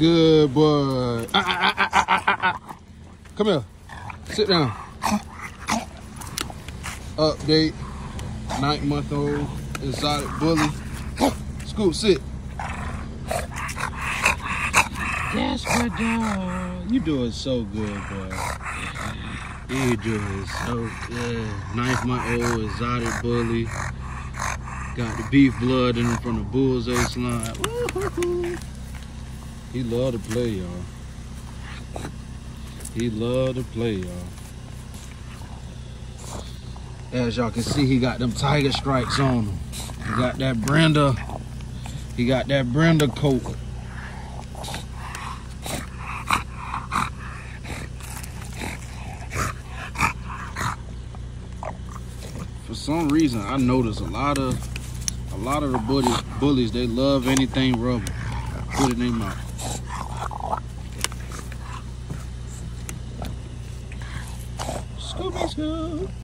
Good boy. Ah, ah, ah, ah, ah, ah. Come here. Sit down. Update. Nine month old exotic bully. Scoop, sit. That's my dog. You doing so good, boy. You doing so good. Ninth month old exotic bully. Got the beef blood in him from the bull's bullseye slide. He love to play, y'all. He love to play, y'all. As y'all can see, he got them tiger stripes on him. He got that brindle. He got that brindle coat. For some reason, I notice a lot of a lot of the bullies, bullies they love anything rubber. Put it in their mouth. Scooby Scoop.